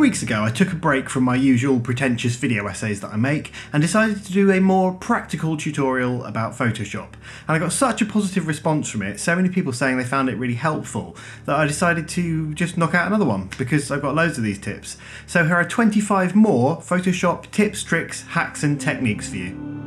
weeks ago, I took a break from my usual pretentious video essays that I make and decided to do a more practical tutorial about Photoshop. And I got such a positive response from it, so many people saying they found it really helpful, that I decided to just knock out another one because I've got loads of these tips. So here are 25 more Photoshop tips, tricks, hacks, and techniques for you.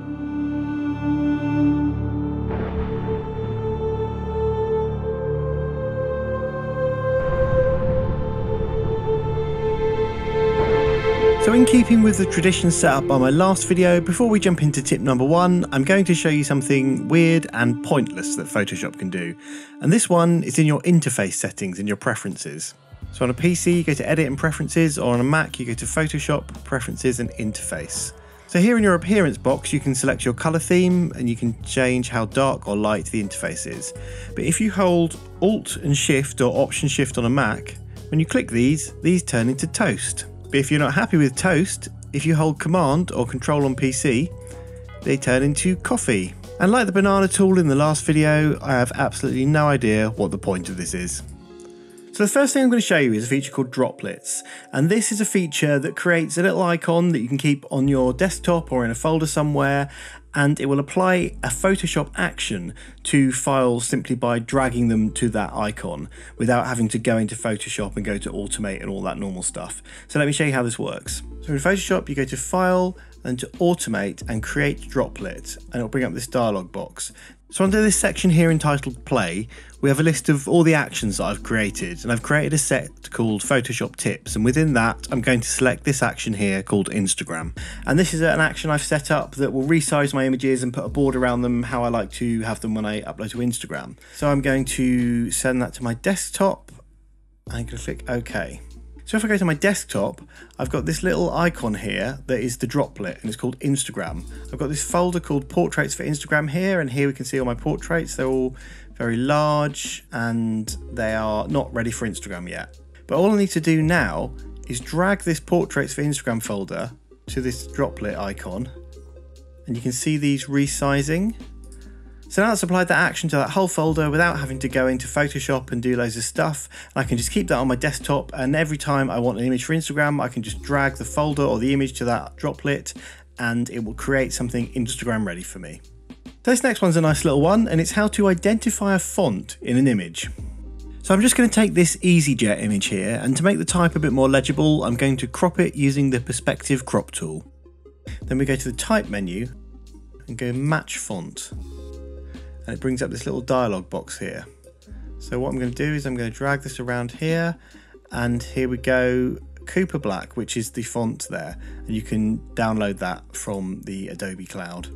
So in keeping with the tradition set up by my last video, before we jump into tip number one, I'm going to show you something weird and pointless that Photoshop can do. And this one is in your interface settings in your preferences. So on a PC, you go to Edit and Preferences, or on a Mac, you go to Photoshop, Preferences and Interface. So here in your appearance box, you can select your color theme and you can change how dark or light the interface is. But if you hold Alt and Shift or Option Shift on a Mac, when you click these, these turn into toast. But if you're not happy with toast, if you hold Command or Control on PC, they turn into coffee. And like the banana tool in the last video, I have absolutely no idea what the point of this is. So the first thing I'm going to show you is a feature called droplets. And this is a feature that creates a little icon that you can keep on your desktop or in a folder somewhere and it will apply a Photoshop action to files simply by dragging them to that icon without having to go into Photoshop and go to automate and all that normal stuff. So let me show you how this works. So in Photoshop you go to file and to automate and create droplet and it'll bring up this dialog box. So under this section here entitled play, we have a list of all the actions that I've created and I've created a set called Photoshop tips and within that I'm going to select this action here called Instagram. And this is an action I've set up that will resize my images and put a border around them how I like to have them when I upload to Instagram. So I'm going to send that to my desktop and click OK. So if I go to my desktop, I've got this little icon here that is the droplet and it's called Instagram. I've got this folder called portraits for Instagram here and here we can see all my portraits. They're all very large and they are not ready for Instagram yet. But all I need to do now is drag this portraits for Instagram folder to this droplet icon and you can see these resizing so now that's applied that action to that whole folder without having to go into Photoshop and do loads of stuff. I can just keep that on my desktop and every time I want an image for Instagram, I can just drag the folder or the image to that droplet and it will create something Instagram ready for me. This next one's a nice little one and it's how to identify a font in an image. So I'm just going to take this EasyJet image here and to make the type a bit more legible, I'm going to crop it using the perspective crop tool. Then we go to the type menu and go match font and it brings up this little dialog box here. So what I'm going to do is I'm going to drag this around here and here we go Cooper Black which is the font there and you can download that from the Adobe Cloud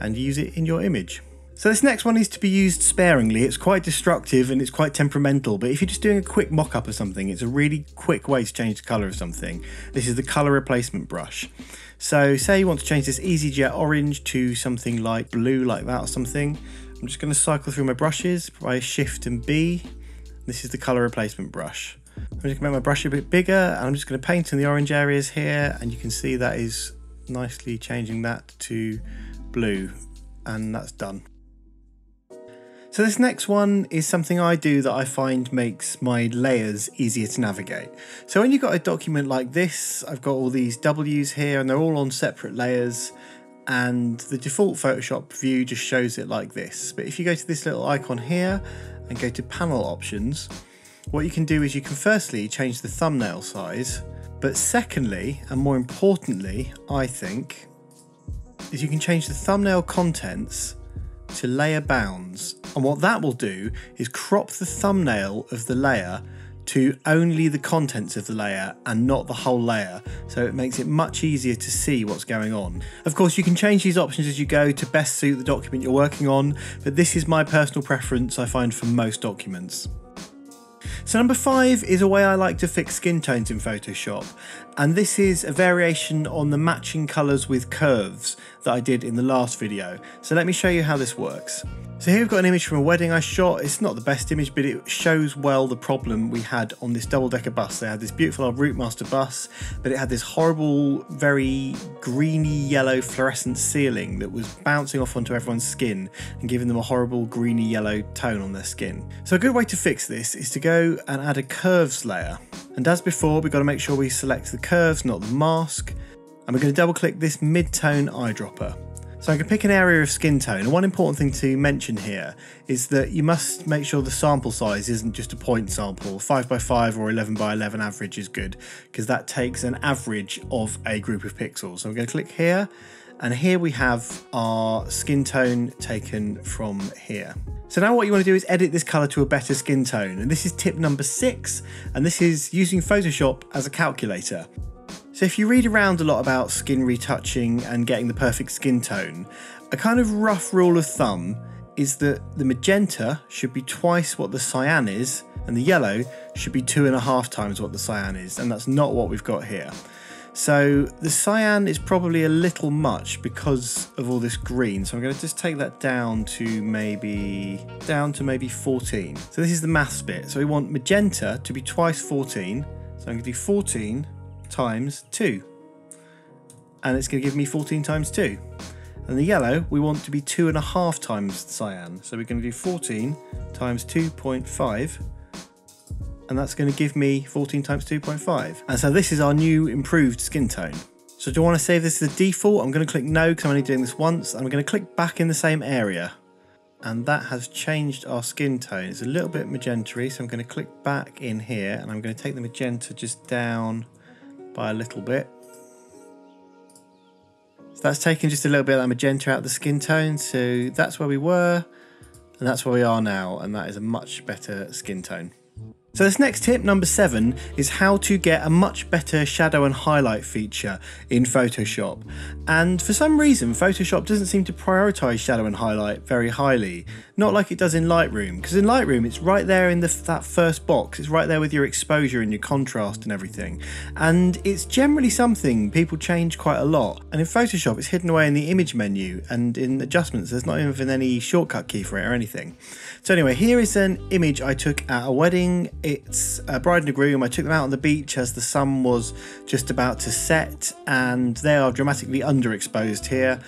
and use it in your image. So this next one needs to be used sparingly. It's quite destructive and it's quite temperamental, but if you're just doing a quick mock-up of something, it's a really quick way to change the colour of something. This is the colour replacement brush. So say you want to change this EasyJet orange to something like blue like that or something. I'm just going to cycle through my brushes by Shift and B. This is the colour replacement brush. I'm just going to make my brush a bit bigger and I'm just going to paint in the orange areas here and you can see that is nicely changing that to blue and that's done. So this next one is something I do that I find makes my layers easier to navigate. So when you've got a document like this, I've got all these W's here and they're all on separate layers and the default Photoshop view just shows it like this. But if you go to this little icon here and go to panel options, what you can do is you can firstly change the thumbnail size, but secondly, and more importantly, I think, is you can change the thumbnail contents to layer bounds. And what that will do is crop the thumbnail of the layer to only the contents of the layer and not the whole layer, so it makes it much easier to see what's going on. Of course, you can change these options as you go to best suit the document you're working on, but this is my personal preference I find for most documents. So number five is a way I like to fix skin tones in Photoshop, and this is a variation on the matching colours with curves that I did in the last video. So let me show you how this works. So here we've got an image from a wedding I shot. It's not the best image, but it shows well the problem we had on this double-decker bus. They had this beautiful old Routemaster bus, but it had this horrible, very greeny yellow fluorescent ceiling that was bouncing off onto everyone's skin and giving them a horrible greeny yellow tone on their skin. So a good way to fix this is to go and add a curves layer. And as before, we've got to make sure we select the curves, not the mask. And we're going to double click this mid-tone eyedropper. So I can pick an area of skin tone. And one important thing to mention here is that you must make sure the sample size isn't just a point sample. 5x5 or 11x11 average is good because that takes an average of a group of pixels. So I'm going to click here and here we have our skin tone taken from here. So now what you want to do is edit this color to a better skin tone. And this is tip number six. And this is using Photoshop as a calculator. So if you read around a lot about skin retouching and getting the perfect skin tone, a kind of rough rule of thumb is that the magenta should be twice what the cyan is, and the yellow should be two and a half times what the cyan is, and that's not what we've got here. So the cyan is probably a little much because of all this green. So I'm going to just take that down to maybe down to maybe 14. So this is the maths bit. So we want magenta to be twice 14. So I'm going to do 14 times 2. And it's going to give me 14 times 2. And the yellow, we want to be two and a half times cyan. So we're going to do 14 times 2.5 and that's going to give me 14 times 2.5. And so this is our new improved skin tone. So do I want to save this as a default? I'm going to click no because I'm only doing this once. I'm going to click back in the same area. And that has changed our skin tone. It's a little bit magenta so I'm going to click back in here and I'm going to take the magenta just down by a little bit. So that's taken just a little bit of that magenta out of the skin tone. So that's where we were and that's where we are now. And that is a much better skin tone. So this next tip, number seven, is how to get a much better shadow and highlight feature in Photoshop. And for some reason, Photoshop doesn't seem to prioritize shadow and highlight very highly. Not like it does in Lightroom, because in Lightroom it's right there in the, that first box, it's right there with your exposure and your contrast and everything. And it's generally something people change quite a lot. And in Photoshop it's hidden away in the image menu and in adjustments there's not even any shortcut key for it or anything. So anyway, here is an image I took at a wedding. It's a bride and a groom. I took them out on the beach as the sun was just about to set and they are dramatically underexposed here.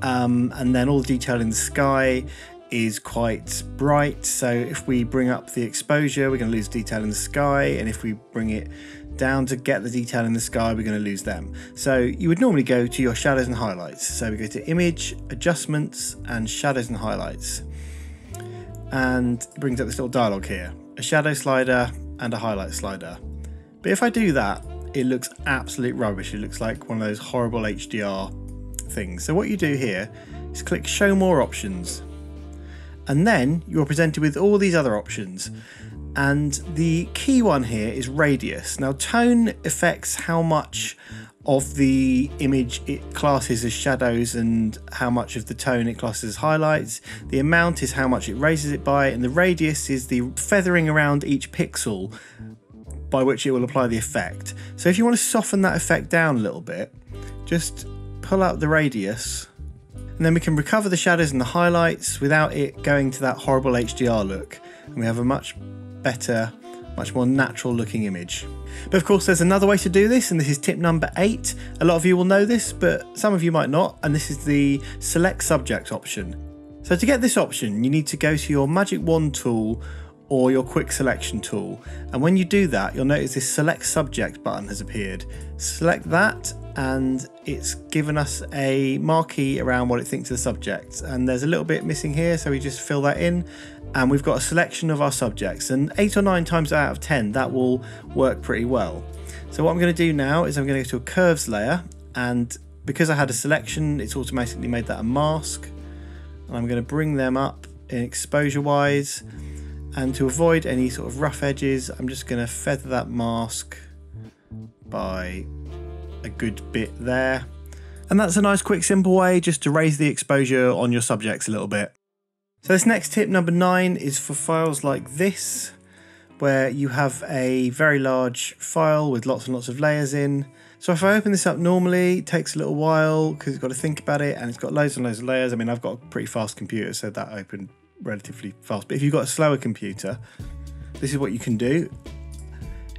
Um, and then all the detail in the sky is quite bright. So if we bring up the exposure, we're going to lose detail in the sky. And if we bring it down to get the detail in the sky, we're going to lose them. So you would normally go to your shadows and highlights. So we go to image, adjustments, and shadows and highlights. And it brings up this little dialog here, a shadow slider and a highlight slider. But if I do that, it looks absolute rubbish. It looks like one of those horrible HDR things. So what you do here is click show more options and then you're presented with all these other options. And the key one here is radius. Now, tone affects how much of the image it classes as shadows and how much of the tone it classes as highlights. The amount is how much it raises it by, and the radius is the feathering around each pixel by which it will apply the effect. So if you want to soften that effect down a little bit, just pull out the radius and then we can recover the shadows and the highlights without it going to that horrible HDR look. And we have a much better, much more natural looking image. But of course, there's another way to do this, and this is tip number eight. A lot of you will know this, but some of you might not, and this is the select subject option. So to get this option, you need to go to your magic wand tool or your quick selection tool. And when you do that, you'll notice this select subject button has appeared. Select that and it's given us a marquee around what it thinks of the subject. And there's a little bit missing here, so we just fill that in. And we've got a selection of our subjects, and eight or nine times out of 10, that will work pretty well. So, what I'm going to do now is I'm going to go to a curves layer, and because I had a selection, it's automatically made that a mask. And I'm going to bring them up in exposure wise. And to avoid any sort of rough edges, I'm just going to feather that mask by a good bit there. And that's a nice quick simple way just to raise the exposure on your subjects a little bit. So this next tip, number nine, is for files like this, where you have a very large file with lots and lots of layers in. So if I open this up normally, it takes a little while because you've got to think about it and it's got loads and loads of layers. I mean, I've got a pretty fast computer, so that opened relatively fast. But if you've got a slower computer, this is what you can do.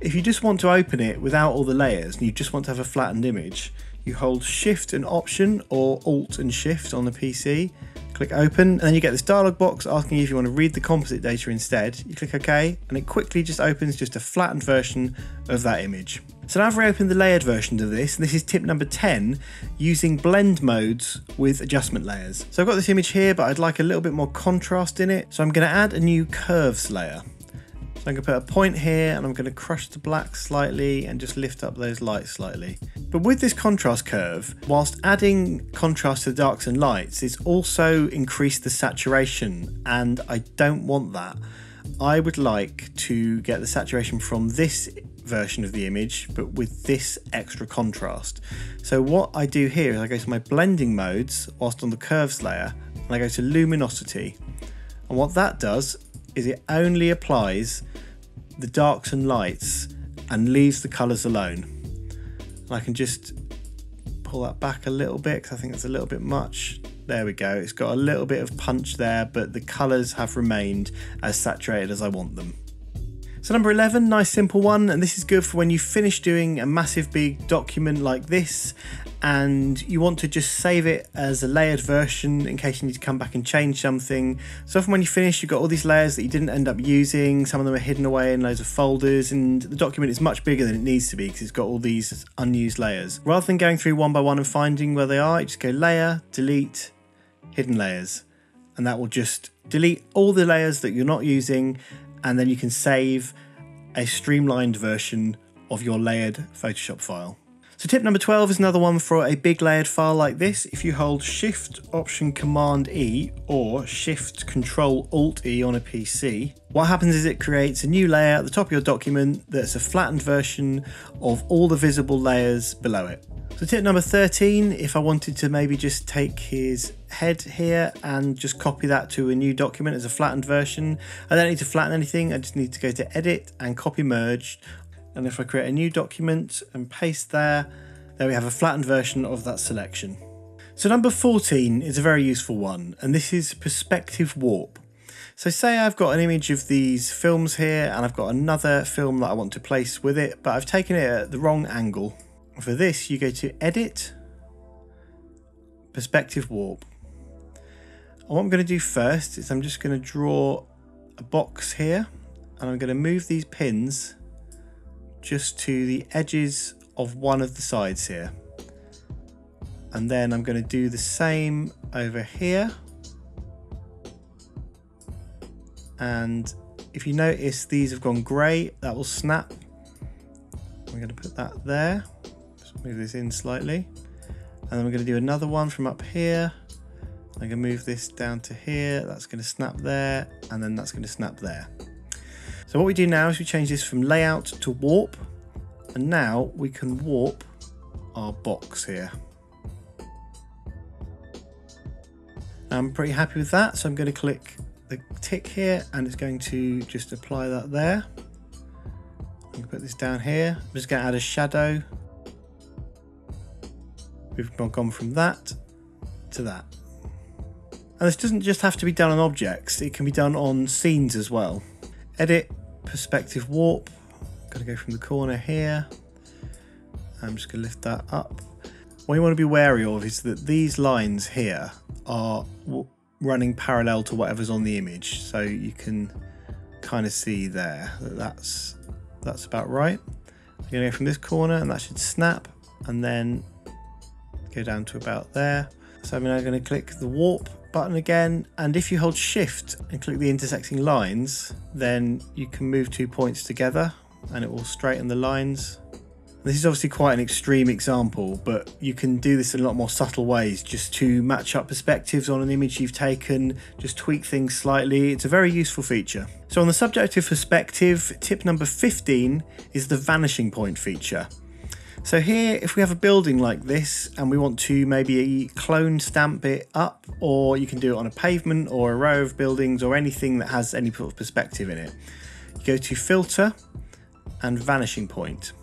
If you just want to open it without all the layers and you just want to have a flattened image, you hold Shift and Option or Alt and Shift on the PC Click open, and then you get this dialog box asking you if you want to read the composite data instead. You click OK, and it quickly just opens just a flattened version of that image. So now I've reopened the layered version of this, and this is tip number 10, using blend modes with adjustment layers. So I've got this image here, but I'd like a little bit more contrast in it. So I'm going to add a new curves layer. So I'm going to put a point here and I'm going to crush the black slightly and just lift up those lights slightly. But with this contrast curve, whilst adding contrast to the darks and lights, it's also increased the saturation and I don't want that. I would like to get the saturation from this version of the image, but with this extra contrast. So what I do here is I go to my blending modes whilst on the curves layer and I go to luminosity. And what that does is it only applies the darks and lights and leaves the colours alone. And I can just pull that back a little bit because I think that's a little bit much. There we go. It's got a little bit of punch there, but the colours have remained as saturated as I want them. So number 11, nice simple one, and this is good for when you finish doing a massive big document like this and you want to just save it as a layered version in case you need to come back and change something. So often when you finish, you've got all these layers that you didn't end up using. Some of them are hidden away in loads of folders and the document is much bigger than it needs to be because it's got all these unused layers. Rather than going through one by one and finding where they are, you just go layer, delete, hidden layers. And that will just delete all the layers that you're not using and then you can save a streamlined version of your layered Photoshop file. So tip number 12 is another one for a big layered file like this. If you hold Shift Option Command E or Shift Control Alt E on a PC, what happens is it creates a new layer at the top of your document that's a flattened version of all the visible layers below it. So tip number 13, if I wanted to maybe just take his head here and just copy that to a new document as a flattened version, I don't need to flatten anything, I just need to go to edit and copy merge. And if I create a new document and paste there, there we have a flattened version of that selection. So number 14 is a very useful one, and this is perspective warp. So say I've got an image of these films here and I've got another film that I want to place with it, but I've taken it at the wrong angle. For this, you go to Edit, Perspective Warp. And what I'm going to do first is I'm just going to draw a box here and I'm going to move these pins just to the edges of one of the sides here. And then I'm going to do the same over here. And if you notice these have gone grey, that will snap. We're going to put that there move this in slightly. And then we're going to do another one from up here. I'm going to move this down to here. That's going to snap there. And then that's going to snap there. So what we do now is we change this from layout to warp. And now we can warp our box here. I'm pretty happy with that. So I'm going to click the tick here and it's going to just apply that there. I'm going to put this down here. I'm just going to add a shadow We've gone from that to that. And this doesn't just have to be done on objects, it can be done on scenes as well. Edit, perspective warp. Gonna go from the corner here. I'm just gonna lift that up. What you want to be wary of is that these lines here are running parallel to whatever's on the image. So you can kind of see there that that's, that's about right. I'm gonna go from this corner and that should snap and then go down to about there. So I'm now going to click the warp button again and if you hold shift and click the intersecting lines then you can move two points together and it will straighten the lines. This is obviously quite an extreme example but you can do this in a lot more subtle ways just to match up perspectives on an image you've taken, just tweak things slightly. It's a very useful feature. So on the subject of perspective, tip number 15 is the vanishing point feature. So here, if we have a building like this and we want to maybe clone stamp it up, or you can do it on a pavement or a row of buildings or anything that has any sort of perspective in it. You go to filter and vanishing point.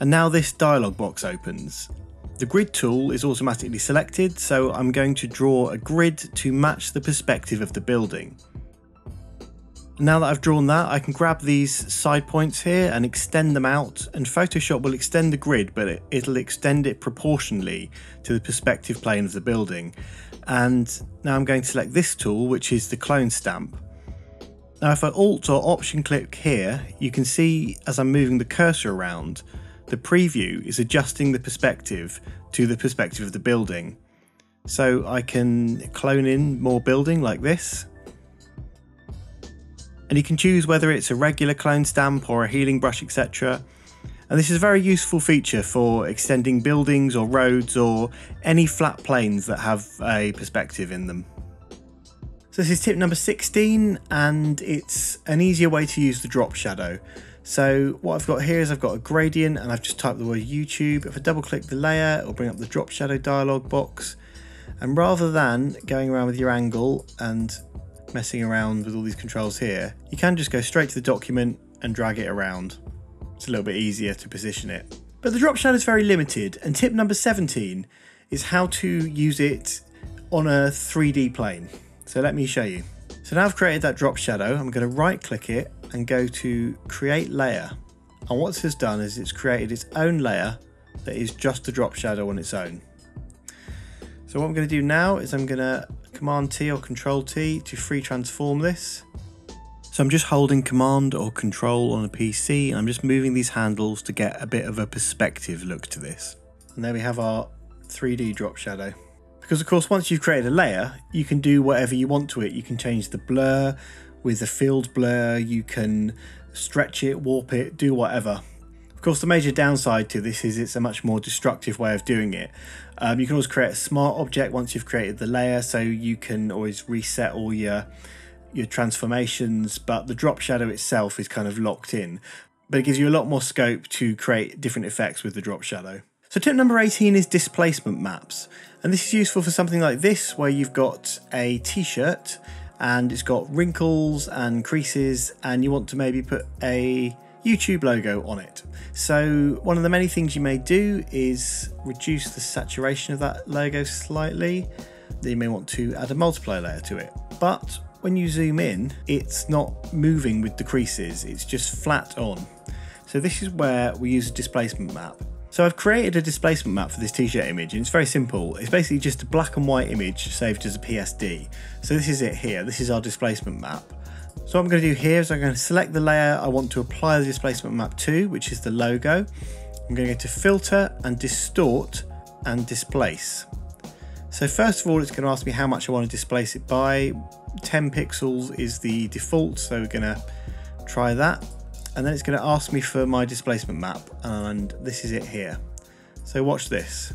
And now this dialog box opens. The grid tool is automatically selected, so I'm going to draw a grid to match the perspective of the building. Now that I've drawn that, I can grab these side points here and extend them out, and Photoshop will extend the grid, but it, will extend it proportionally to the perspective plane of the building. And now I'm going to select this tool, which is the clone stamp. Now if I Alt or Option click here, you can see as I'm moving the cursor around, the preview is adjusting the perspective to the perspective of the building. So I can clone in more building like this, and you can choose whether it's a regular clone stamp or a healing brush etc. And this is a very useful feature for extending buildings or roads or any flat planes that have a perspective in them. So this is tip number 16 and it's an easier way to use the drop shadow. So what I've got here is I've got a gradient and I've just typed the word YouTube. If I double click the layer, it'll bring up the drop shadow dialog box. And rather than going around with your angle and messing around with all these controls here, you can just go straight to the document and drag it around. It's a little bit easier to position it. But the drop shadow is very limited, and tip number 17 is how to use it on a 3D plane. So let me show you. So now I've created that drop shadow, I'm going to right click it and go to create layer. And what this has done is it's created its own layer that is just a drop shadow on its own. So what I'm going to do now is I'm going to Command T or Control T to free transform this. So I'm just holding Command or Control on a PC and I'm just moving these handles to get a bit of a perspective look to this. And there we have our 3D drop shadow. Because of course once you've created a layer, you can do whatever you want to it. You can change the blur with the field blur, you can stretch it, warp it, do whatever. Of course, the major downside to this is it's a much more destructive way of doing it. Um, you can always create a smart object once you've created the layer, so you can always reset all your your transformations, but the drop shadow itself is kind of locked in. But it gives you a lot more scope to create different effects with the drop shadow. So tip number 18 is displacement maps. And this is useful for something like this, where you've got a t-shirt and it's got wrinkles and creases and you want to maybe put a YouTube logo on it. So one of the many things you may do is reduce the saturation of that logo slightly. You may want to add a multiply layer to it. But when you zoom in, it's not moving with the creases, it's just flat on. So this is where we use a displacement map. So I've created a displacement map for this t-shirt image and it's very simple. It's basically just a black and white image saved as a PSD. So this is it here, this is our displacement map. So what I'm going to do here is I'm going to select the layer I want to apply the displacement map to, which is the logo. I'm going to go to filter and distort and displace. So first of all, it's going to ask me how much I want to displace it by. 10 pixels is the default, so we're going to try that. And then it's going to ask me for my displacement map, and this is it here. So watch this.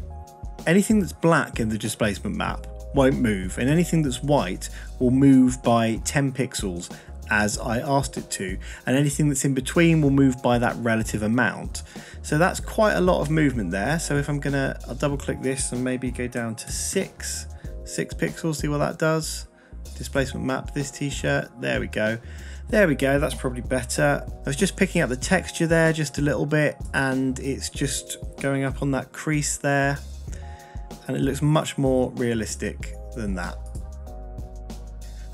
Anything that's black in the displacement map won't move, and anything that's white will move by 10 pixels as I asked it to, and anything that's in between will move by that relative amount. So that's quite a lot of movement there. So if I'm gonna, I'll double click this and maybe go down to six, six pixels, see what that does. Displacement map this t-shirt, there we go. There we go, that's probably better. I was just picking up the texture there just a little bit and it's just going up on that crease there and it looks much more realistic than that.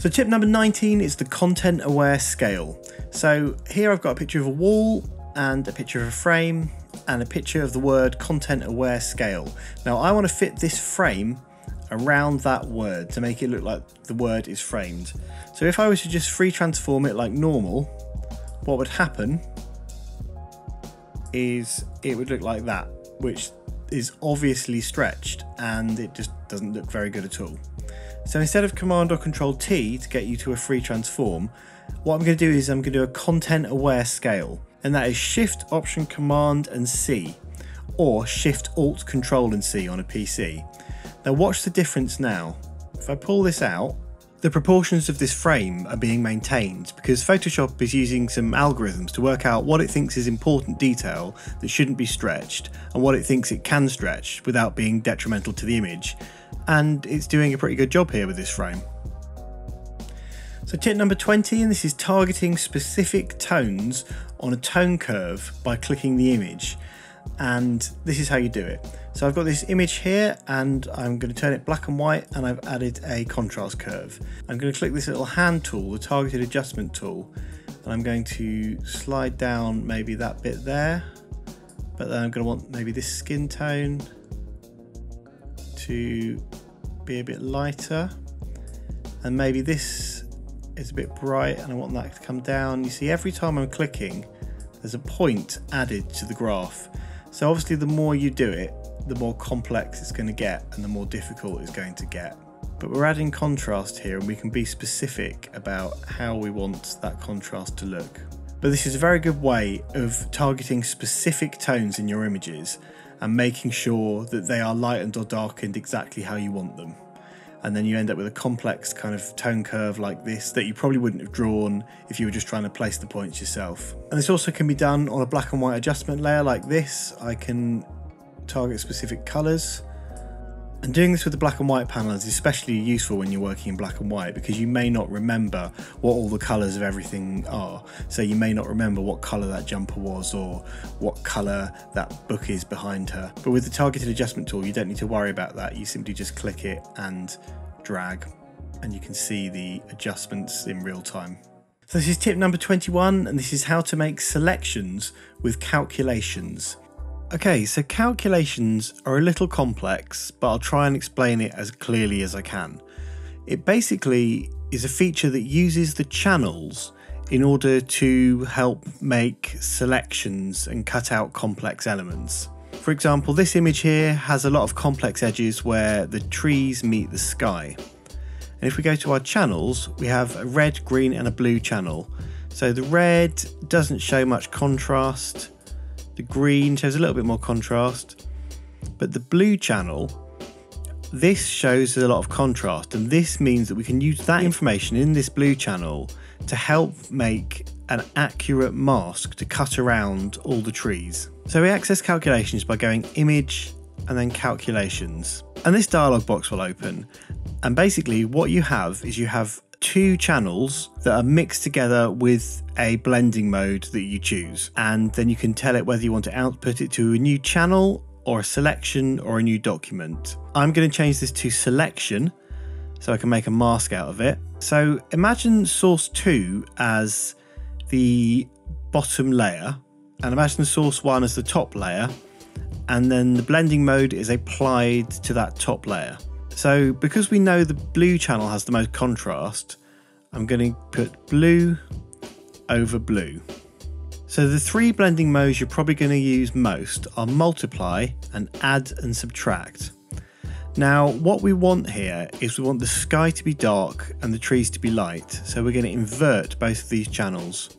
So tip number 19 is the content aware scale. So here I've got a picture of a wall and a picture of a frame and a picture of the word content aware scale. Now I want to fit this frame around that word to make it look like the word is framed. So if I was to just free transform it like normal, what would happen is it would look like that, which is obviously stretched and it just doesn't look very good at all. So instead of Command or Control T to get you to a free transform, what I'm going to do is I'm going to do a content aware scale, and that is Shift Option Command and C, or Shift Alt Control and C on a PC. Now watch the difference now. If I pull this out, the proportions of this frame are being maintained because Photoshop is using some algorithms to work out what it thinks is important detail that shouldn't be stretched and what it thinks it can stretch without being detrimental to the image and it's doing a pretty good job here with this frame. So tip number 20, and this is targeting specific tones on a tone curve by clicking the image. and this is how you do it. So I've got this image here and I'm going to turn it black and white and I've added a contrast curve. I'm going to click this little hand tool, the targeted adjustment tool, and I'm going to slide down maybe that bit there, but then I'm going to want maybe this skin tone to be a bit lighter and maybe this is a bit bright and I want that to come down. You see every time I'm clicking there's a point added to the graph. So obviously the more you do it the more complex it's going to get and the more difficult it's going to get. But we're adding contrast here and we can be specific about how we want that contrast to look. But this is a very good way of targeting specific tones in your images and making sure that they are lightened or darkened exactly how you want them. And then you end up with a complex kind of tone curve like this that you probably wouldn't have drawn if you were just trying to place the points yourself. And this also can be done on a black and white adjustment layer like this. I can target specific colors and doing this with the black and white panel is especially useful when you're working in black and white because you may not remember what all the colours of everything are. So you may not remember what colour that jumper was or what colour that book is behind her. But with the targeted adjustment tool, you don't need to worry about that. You simply just click it and drag and you can see the adjustments in real time. So this is tip number 21 and this is how to make selections with calculations. Okay, so calculations are a little complex, but I'll try and explain it as clearly as I can. It basically is a feature that uses the channels in order to help make selections and cut out complex elements. For example, this image here has a lot of complex edges where the trees meet the sky. And if we go to our channels, we have a red, green and a blue channel. So the red doesn't show much contrast, the green shows a little bit more contrast, but the blue channel, this shows a lot of contrast, and this means that we can use that information in this blue channel to help make an accurate mask to cut around all the trees. So we access calculations by going image and then calculations. And this dialog box will open. And basically what you have is you have two channels that are mixed together with a blending mode that you choose. And then you can tell it whether you want to output it to a new channel or a selection or a new document. I'm going to change this to selection so I can make a mask out of it. So imagine source 2 as the bottom layer and imagine source 1 as the top layer and then the blending mode is applied to that top layer. So because we know the blue channel has the most contrast, I'm going to put blue over blue. So the three blending modes you're probably going to use most are multiply and add and subtract. Now what we want here is we want the sky to be dark and the trees to be light. So we're going to invert both of these channels.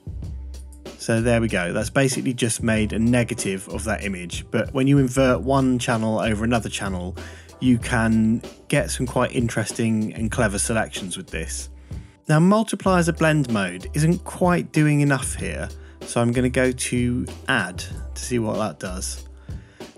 So there we go. That's basically just made a negative of that image. But when you invert one channel over another channel, you can get some quite interesting and clever selections with this. Now multiply as a blend mode isn't quite doing enough here, so I'm going to go to add to see what that does.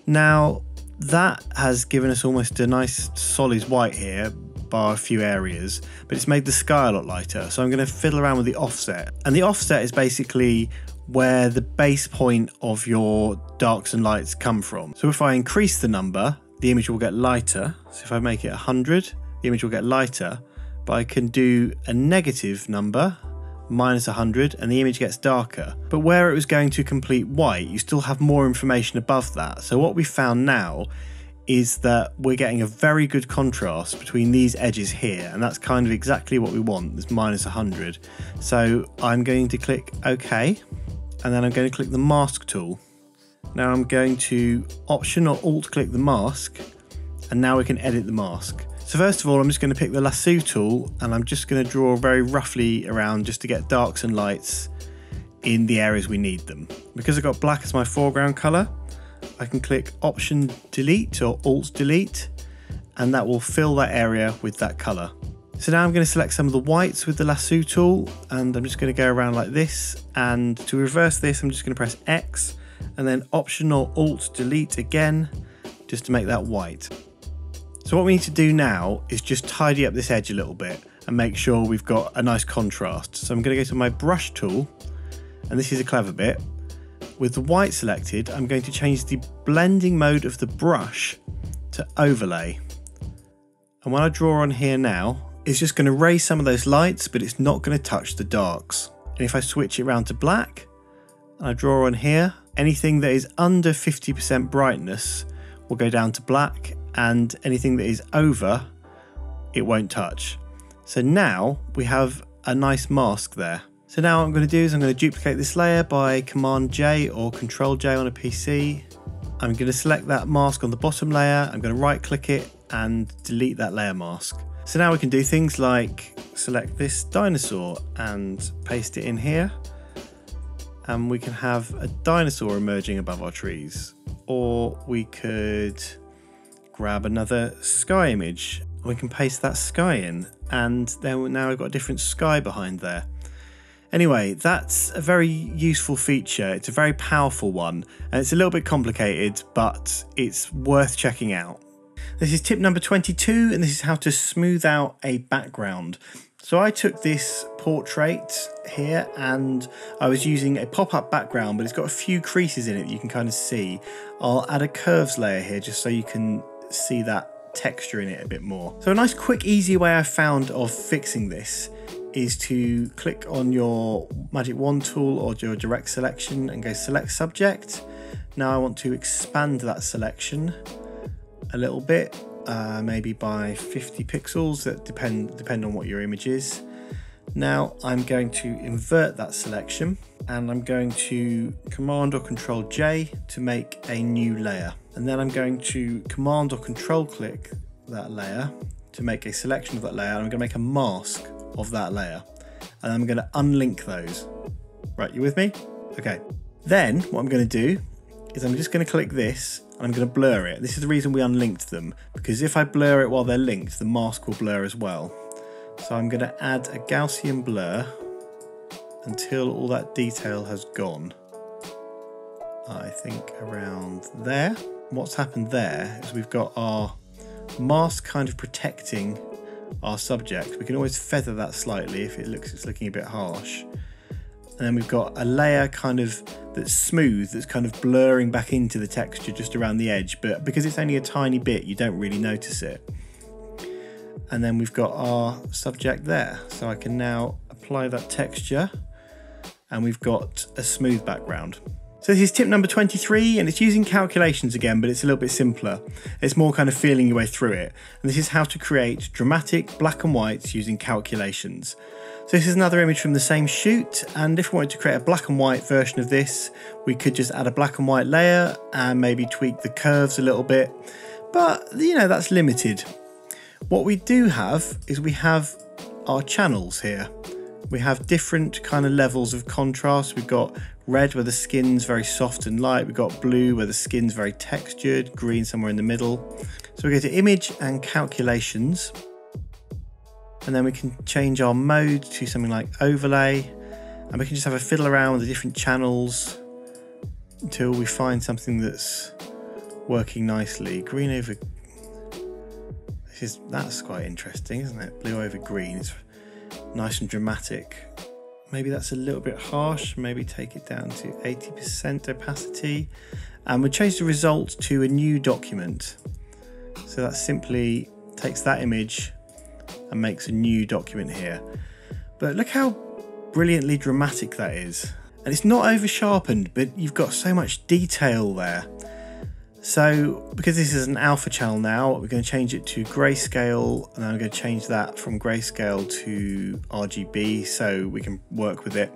Now that has given us almost a nice solid white here bar a few areas, but it's made the sky a lot lighter. So I'm going to fiddle around with the offset. And the offset is basically where the base point of your darks and lights come from. So if I increase the number, the image will get lighter. So if I make it 100, the image will get lighter. But I can do a negative number, minus 100, and the image gets darker. But where it was going to complete white, you still have more information above that. So what we found now is that we're getting a very good contrast between these edges here and that's kind of exactly what we want this minus 100 so I'm going to click OK and then I'm going to click the mask tool now I'm going to Option or Alt click the mask and now we can edit the mask. So first of all, I'm just going to pick the lasso tool and I'm just going to draw very roughly around just to get darks and lights in the areas we need them. Because I've got black as my foreground colour, I can click Option Delete or Alt Delete and that will fill that area with that colour. So now I'm going to select some of the whites with the lasso tool and I'm just going to go around like this and to reverse this I'm just going to press X and then optional Alt Delete again just to make that white. So what we need to do now is just tidy up this edge a little bit and make sure we've got a nice contrast. So I'm going to go to my brush tool and this is a clever bit. with the white selected, I'm going to change the blending mode of the brush to overlay. And when I draw on here now, it's just going to raise some of those lights, but it's not going to touch the darks. And if I switch it around to black, and I draw on here, anything that is under 50% brightness will go down to black, and anything that is over, it won't touch. So now we have a nice mask there. So now what I'm going to do is I'm going to duplicate this layer by Command J or Control J on a PC. I'm going to select that mask on the bottom layer. I'm going to right click it and delete that layer mask. So now we can do things like select this dinosaur and paste it in here. And we can have a dinosaur emerging above our trees. Or we could grab another sky image. We can paste that sky in. And then now we've got a different sky behind there. Anyway, that's a very useful feature. It's a very powerful one, and it's a little bit complicated, but it's worth checking out. This is tip number 22, and this is how to smooth out a background. So I took this portrait here and I was using a pop-up background, but it's got a few creases in it you can kind of see. I'll add a curves layer here just so you can see that texture in it a bit more. So a nice quick easy way I found of fixing this is to click on your magic wand tool or your direct selection and go select subject. Now I want to expand that selection a little bit, uh, maybe by 50 pixels, that depend, depend on what your image is. Now I'm going to invert that selection and I'm going to Command or Control J to make a new layer. And then I'm going to Command or Control click that layer to make a selection of that layer. I'm going to make a mask of that layer. And I'm going to unlink those. Right, you with me? Okay. Then what I'm going to do is I'm just going to click this and I'm going to blur it. This is the reason we unlinked them because if I blur it while they're linked, the mask will blur as well. So I'm going to add a Gaussian blur until all that detail has gone. I think around there. What's happened there is we've got our mask kind of protecting our subject. We can always feather that slightly if it looks it's looking a bit harsh. And then we've got a layer kind of that's smooth, that's kind of blurring back into the texture just around the edge, but because it's only a tiny bit, you don't really notice it. And then we've got our subject there. So I can now apply that texture and we've got a smooth background. So this is tip number 23 and it's using calculations again, but it's a little bit simpler. It's more kind of feeling your way through it. And this is how to create dramatic black and whites using calculations. So this is another image from the same shoot. And if we wanted to create a black and white version of this, we could just add a black and white layer and maybe tweak the curves a little bit. But you know, that's limited. What we do have is we have our channels here. We have different kind of levels of contrast. We've got red where the skin's very soft and light. We've got blue where the skin's very textured, green somewhere in the middle. So we go to image and calculations. And then we can change our mode to something like overlay. And we can just have a fiddle around with the different channels until we find something that's working nicely. Green over this is that's quite interesting, isn't it? Blue over green. It's nice and dramatic. Maybe that's a little bit harsh. Maybe take it down to 80% opacity. And we'll change the result to a new document. So that simply takes that image and makes a new document here. But look how brilliantly dramatic that is. And it's not over sharpened, but you've got so much detail there. So because this is an alpha channel now, we're going to change it to grayscale and I'm going to change that from grayscale to RGB so we can work with it.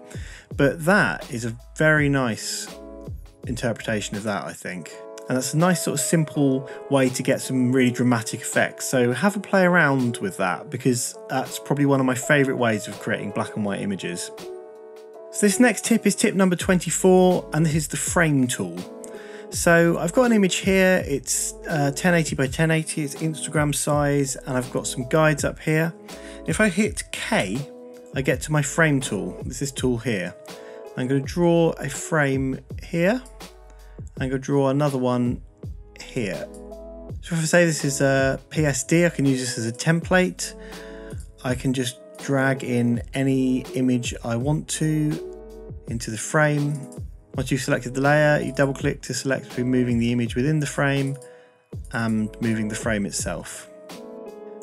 But that is a very nice interpretation of that, I think. And that's a nice sort of simple way to get some really dramatic effects. So have a play around with that because that's probably one of my favorite ways of creating black and white images. So this next tip is tip number 24 and this is the frame tool. So I've got an image here, it's uh, 1080 by 1080, it's Instagram size, and I've got some guides up here. If I hit K, I get to my frame tool, this is tool here. I'm going to draw a frame here, I'm going to draw another one here. So if I say this is a PSD, I can use this as a template. I can just drag in any image I want to into the frame Once you've selected the layer, you double click to select between moving the image within the frame and moving the frame itself.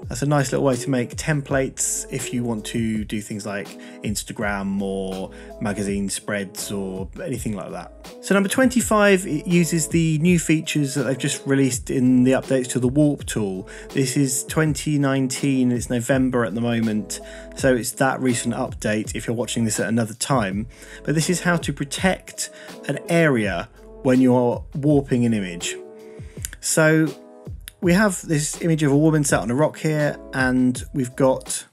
That's a nice little way to make templates if you want to do things like Instagram or magazine spreads or anything like that. So number 25 it uses the new features that they've just released in the updates to the Warp tool. This is 2019, it's November at the moment, so it's that recent update if you're watching this at another time. But this is how to protect an area when you're warping an image. So we have this image of a woman sat on a rock here, and we've got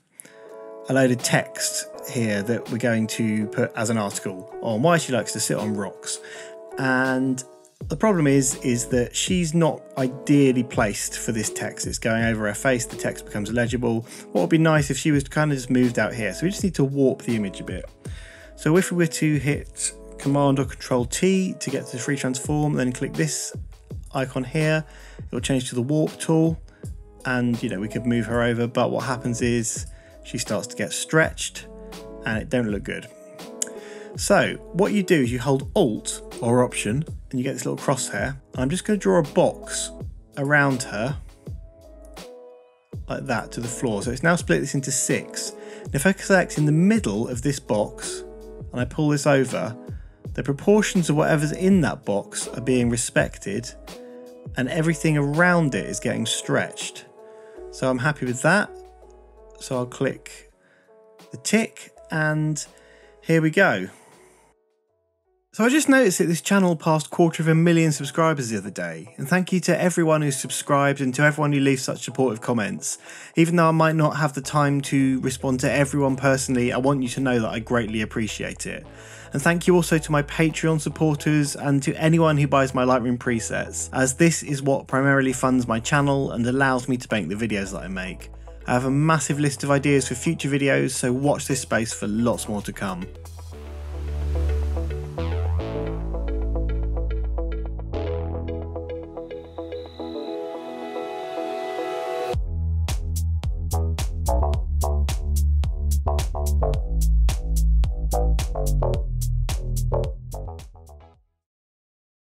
a load of text here that we're going to put as an article on why she likes to sit on rocks. And the problem is, is that she's not ideally placed for this text. It's going over her face, the text becomes illegible. What would be nice if she was kind of just moved out here. So we just need to warp the image a bit. So if we were to hit Command or Control T to get to the free transform, then click this icon here, it'll change to the warp tool and you know we could move her over but what happens is she starts to get stretched and it don't look good. So what you do is you hold Alt or Option and you get this little crosshair. I'm just going to draw a box around her like that to the floor. So it's now split this into six. And if I select in the middle of this box and I pull this over, the proportions of whatever's in that box are being respected and everything around it is getting stretched. So I'm happy with that. So I'll click the tick and here we go. So I just noticed that this channel passed quarter of a million subscribers the other day, and thank you to everyone who's subscribed and to everyone who leaves such supportive comments. Even though I might not have the time to respond to everyone personally, I want you to know that I greatly appreciate it. And thank you also to my Patreon supporters and to anyone who buys my Lightroom presets, as this is what primarily funds my channel and allows me to make the videos that I make. I have a massive list of ideas for future videos, so watch this space for lots more to come.